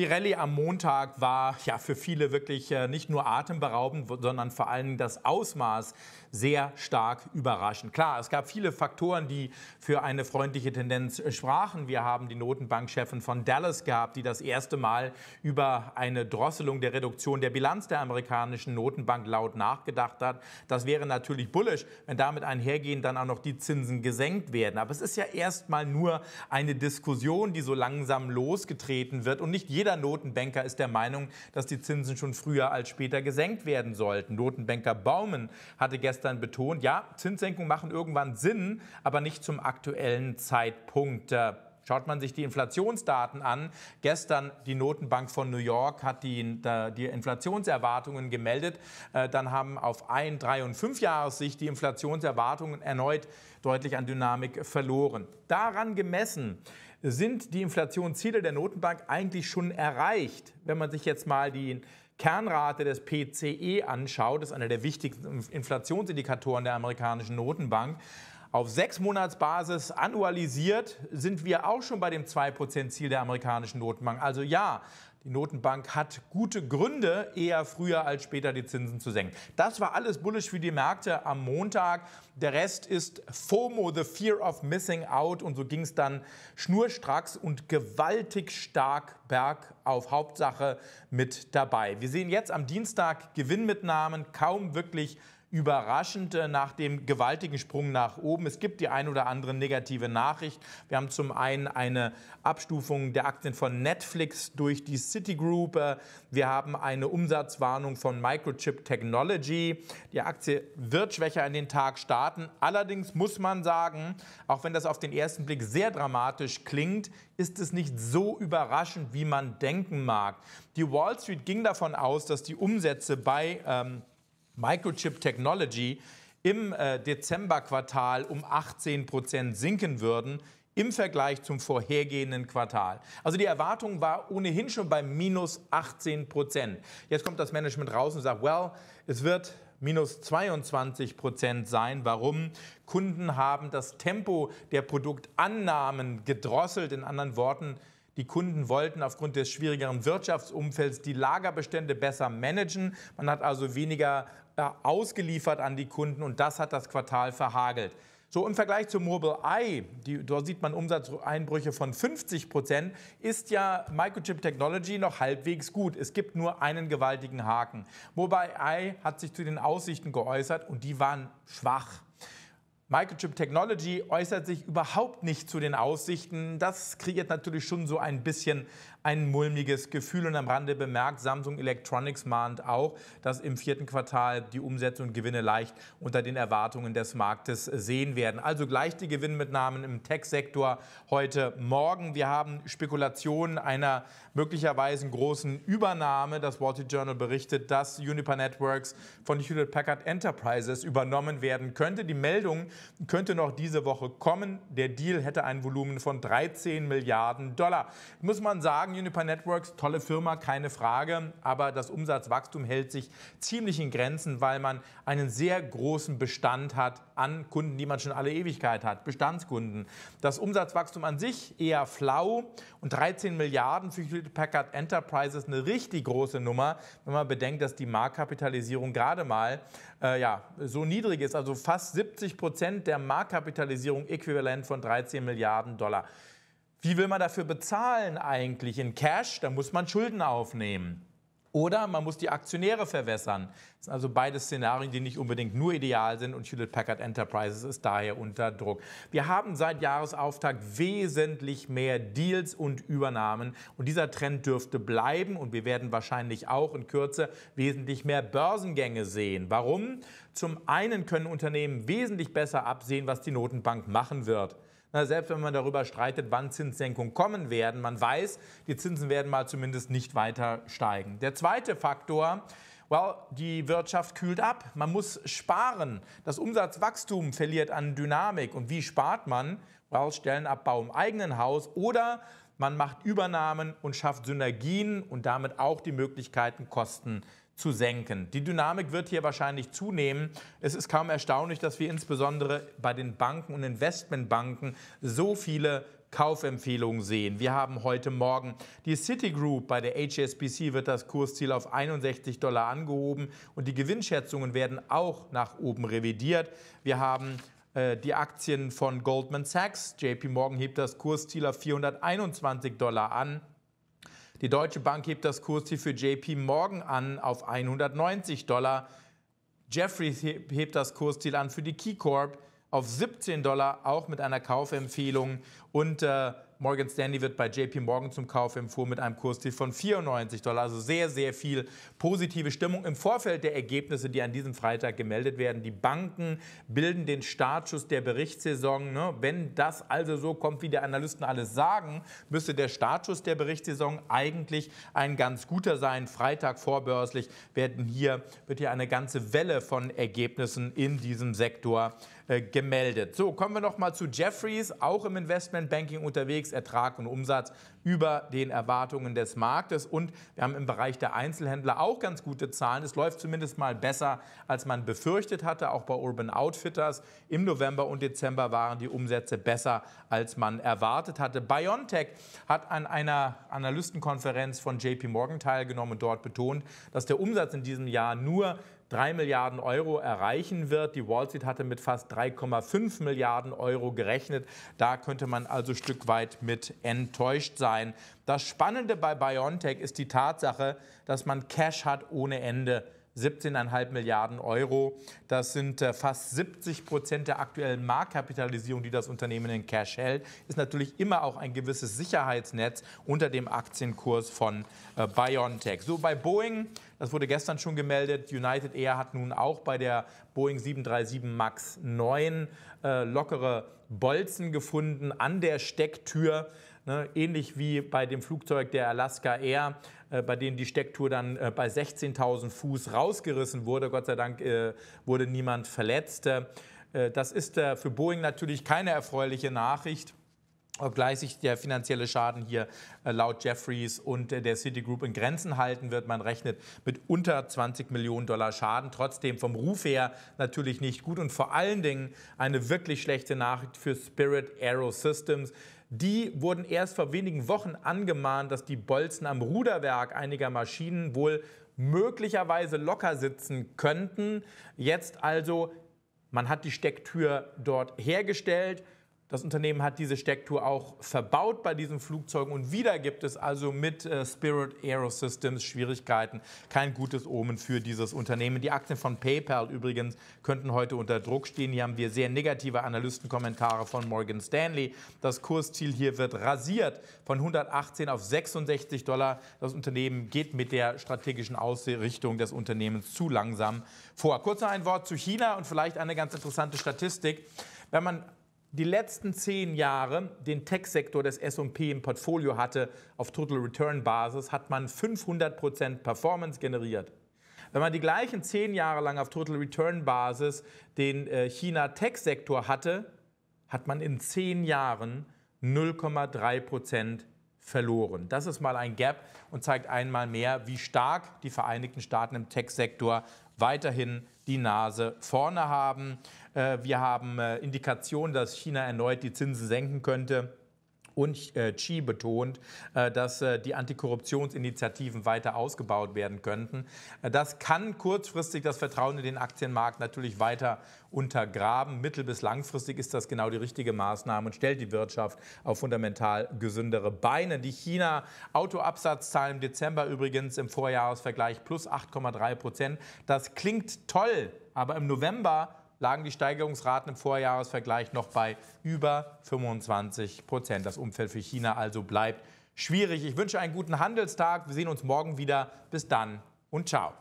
Die Rallye am Montag war ja für viele wirklich äh, nicht nur atemberaubend, sondern vor allem das Ausmaß sehr stark überraschend. Klar, es gab viele Faktoren, die für eine freundliche Tendenz sprachen. Wir haben die Notenbankchefin von Dallas gehabt, die das erste Mal über eine Drosselung der Reduktion der Bilanz der amerikanischen Notenbank laut nachgedacht hat. Das wäre natürlich bullisch, wenn damit einhergehend dann auch noch die Zinsen gesenkt werden. Aber es ist ja erstmal nur eine Diskussion, die so langsam losgetreten wird und nicht jeder jeder Notenbanker ist der Meinung, dass die Zinsen schon früher als später gesenkt werden sollten. Notenbanker Baumen hatte gestern betont, ja, Zinssenkungen machen irgendwann Sinn, aber nicht zum aktuellen Zeitpunkt. Schaut man sich die Inflationsdaten an, gestern die Notenbank von New York hat die, die Inflationserwartungen gemeldet, äh, dann haben auf ein, drei und fünf Jahressicht die Inflationserwartungen erneut deutlich an Dynamik verloren. Daran gemessen sind die Inflationsziele der Notenbank eigentlich schon erreicht. Wenn man sich jetzt mal die Kernrate des PCE anschaut, das ist einer der wichtigsten Inflationsindikatoren der amerikanischen Notenbank, auf sechs Monatsbasis annualisiert sind wir auch schon bei dem 2%-Ziel der amerikanischen Notenbank. Also ja, die Notenbank hat gute Gründe, eher früher als später die Zinsen zu senken. Das war alles bullish für die Märkte am Montag. Der Rest ist FOMO, the fear of missing out. Und so ging es dann schnurstracks und gewaltig stark bergauf. Hauptsache mit dabei. Wir sehen jetzt am Dienstag Gewinnmitnahmen, kaum wirklich überraschend nach dem gewaltigen Sprung nach oben. Es gibt die ein oder andere negative Nachricht. Wir haben zum einen eine Abstufung der Aktien von Netflix durch die Citigroup. Wir haben eine Umsatzwarnung von Microchip Technology. Die Aktie wird schwächer in den Tag starten. Allerdings muss man sagen, auch wenn das auf den ersten Blick sehr dramatisch klingt, ist es nicht so überraschend, wie man denken mag. Die Wall Street ging davon aus, dass die Umsätze bei ähm, Microchip Technology im äh, Dezemberquartal um 18 Prozent sinken würden im Vergleich zum vorhergehenden Quartal. Also die Erwartung war ohnehin schon bei minus 18 Prozent. Jetzt kommt das Management raus und sagt, well, es wird minus 22 Prozent sein. Warum? Kunden haben das Tempo der Produktannahmen gedrosselt. In anderen Worten, die Kunden wollten aufgrund des schwierigeren Wirtschaftsumfelds die Lagerbestände besser managen. Man hat also weniger äh, ausgeliefert an die Kunden und das hat das Quartal verhagelt. So im Vergleich zu Mobileye, die, dort sieht man Umsatzeinbrüche von 50 Prozent, ist ja Microchip Technology noch halbwegs gut. Es gibt nur einen gewaltigen Haken. Mobileye hat sich zu den Aussichten geäußert und die waren schwach. Microchip Technology äußert sich überhaupt nicht zu den Aussichten. Das kreiert natürlich schon so ein bisschen ein mulmiges Gefühl. Und am Rande bemerkt, Samsung Electronics mahnt auch, dass im vierten Quartal die Umsätze und Gewinne leicht unter den Erwartungen des Marktes sehen werden. Also gleich die Gewinnmitnahmen im Tech-Sektor heute Morgen. Wir haben Spekulationen einer möglicherweise großen Übernahme. Das Wall Street Journal berichtet, dass Uniper Networks von Hewlett Packard Enterprises übernommen werden könnte. Die Meldung könnte noch diese Woche kommen. Der Deal hätte ein Volumen von 13 Milliarden Dollar. Muss man sagen, Uniper Networks, tolle Firma, keine Frage, aber das Umsatzwachstum hält sich ziemlich in Grenzen, weil man einen sehr großen Bestand hat an Kunden, die man schon alle Ewigkeit hat, Bestandskunden. Das Umsatzwachstum an sich eher flau und 13 Milliarden für Hewlett Packard Enterprises eine richtig große Nummer, wenn man bedenkt, dass die Marktkapitalisierung gerade mal äh, ja, so niedrig ist, also fast 70 Prozent der Marktkapitalisierung äquivalent von 13 Milliarden Dollar. Wie will man dafür bezahlen eigentlich? In Cash, da muss man Schulden aufnehmen. Oder man muss die Aktionäre verwässern. Das sind also beide Szenarien, die nicht unbedingt nur ideal sind und Hewlett Packard Enterprises ist daher unter Druck. Wir haben seit Jahresauftakt wesentlich mehr Deals und Übernahmen und dieser Trend dürfte bleiben und wir werden wahrscheinlich auch in Kürze wesentlich mehr Börsengänge sehen. Warum? Zum einen können Unternehmen wesentlich besser absehen, was die Notenbank machen wird. Na, selbst wenn man darüber streitet, wann Zinssenkungen kommen werden, man weiß, die Zinsen werden mal zumindest nicht weiter steigen. Der zweite Faktor, well, die Wirtschaft kühlt ab. Man muss sparen. Das Umsatzwachstum verliert an Dynamik. Und wie spart man? Well, Stellenabbau im eigenen Haus oder man macht Übernahmen und schafft Synergien und damit auch die Möglichkeiten, Kosten zu senken. Die Dynamik wird hier wahrscheinlich zunehmen. Es ist kaum erstaunlich, dass wir insbesondere bei den Banken und Investmentbanken so viele Kaufempfehlungen sehen. Wir haben heute Morgen die Citigroup. Bei der HSBC wird das Kursziel auf 61 Dollar angehoben und die Gewinnschätzungen werden auch nach oben revidiert. Wir haben äh, die Aktien von Goldman Sachs. JP Morgan hebt das Kursziel auf 421 Dollar an. Die Deutsche Bank hebt das Kursziel für JP Morgan an auf 190 Dollar. Jeffries hebt das Kursziel an für die KeyCorp auf 17 Dollar, auch mit einer Kaufempfehlung. Und äh, Morgan Stanley wird bei JP Morgan zum Kauf empfohlen mit einem Kursziel von 94 Dollar. Also sehr, sehr viel positive Stimmung im Vorfeld der Ergebnisse, die an diesem Freitag gemeldet werden. Die Banken bilden den Startschuss der Berichtssaison. Ne? Wenn das also so kommt, wie die Analysten alles sagen, müsste der Startschuss der Berichtssaison eigentlich ein ganz guter sein. Freitag vorbörslich werden hier, wird hier eine ganze Welle von Ergebnissen in diesem Sektor äh, gemeldet. So, kommen wir noch mal zu Jeffries, auch im Investmentbanking unterwegs, Ertrag und Umsatz über den Erwartungen des Marktes. Und wir haben im Bereich der Einzelhändler auch ganz gute Zahlen. Es läuft zumindest mal besser, als man befürchtet hatte. Auch bei Urban Outfitters im November und Dezember waren die Umsätze besser, als man erwartet hatte. BioNTech hat an einer Analystenkonferenz von JP Morgan teilgenommen und dort betont, dass der Umsatz in diesem Jahr nur 3 Milliarden Euro erreichen wird. Die Wall Street hatte mit fast 3,5 Milliarden Euro gerechnet. Da könnte man also ein Stück weit mit enttäuscht sein. Das Spannende bei BioNTech ist die Tatsache, dass man Cash hat ohne Ende. 17,5 Milliarden Euro. Das sind äh, fast 70 Prozent der aktuellen Marktkapitalisierung, die das Unternehmen in Cash hält. Ist natürlich immer auch ein gewisses Sicherheitsnetz unter dem Aktienkurs von äh, BioNTech. So bei Boeing, das wurde gestern schon gemeldet, United Air hat nun auch bei der Boeing 737 MAX 9 äh, lockere Bolzen gefunden an der Stecktür. Ne, ähnlich wie bei dem Flugzeug der Alaska Air, äh, bei dem die Stecktour dann äh, bei 16.000 Fuß rausgerissen wurde. Gott sei Dank äh, wurde niemand verletzt. Das ist für Boeing natürlich keine erfreuliche Nachricht. Obgleich sich der finanzielle Schaden hier äh, laut Jeffries und der Citigroup in Grenzen halten wird. Man rechnet mit unter 20 Millionen Dollar Schaden. Trotzdem vom Ruf her natürlich nicht gut und vor allen Dingen eine wirklich schlechte Nachricht für Spirit Aero Systems. Die wurden erst vor wenigen Wochen angemahnt, dass die Bolzen am Ruderwerk einiger Maschinen wohl möglicherweise locker sitzen könnten. Jetzt also, man hat die Stecktür dort hergestellt. Das Unternehmen hat diese Stecktour auch verbaut bei diesen Flugzeugen und wieder gibt es also mit äh, Spirit Aerosystems Schwierigkeiten. Kein gutes Omen für dieses Unternehmen. Die Aktien von PayPal übrigens könnten heute unter Druck stehen. Hier haben wir sehr negative Analystenkommentare von Morgan Stanley. Das Kursziel hier wird rasiert von 118 auf 66 Dollar. Das Unternehmen geht mit der strategischen Ausrichtung des Unternehmens zu langsam vor. Kurz noch ein Wort zu China und vielleicht eine ganz interessante Statistik. Wenn man die letzten zehn Jahre den Tech-Sektor des S&P im Portfolio hatte auf Total Return Basis, hat man 500% Performance generiert. Wenn man die gleichen zehn Jahre lang auf Total Return Basis den äh, China Tech-Sektor hatte, hat man in zehn Jahren 0,3% verloren. Das ist mal ein Gap und zeigt einmal mehr, wie stark die Vereinigten Staaten im Tech-Sektor weiterhin die Nase vorne haben. Äh, wir haben äh, Indikationen, dass China erneut die Zinsen senken könnte. Und äh, Xi betont, dass die Antikorruptionsinitiativen weiter ausgebaut werden könnten. Das kann kurzfristig das Vertrauen in den Aktienmarkt natürlich weiter untergraben. Mittel- bis langfristig ist das genau die richtige Maßnahme und stellt die Wirtschaft auf fundamental gesündere Beine. Die China-Autoabsatzzahlen im Dezember übrigens im Vorjahresvergleich plus 8,3 Prozent. Das klingt toll, aber im November lagen die Steigerungsraten im Vorjahresvergleich noch bei über 25 Prozent. Das Umfeld für China also bleibt schwierig. Ich wünsche einen guten Handelstag. Wir sehen uns morgen wieder. Bis dann und ciao.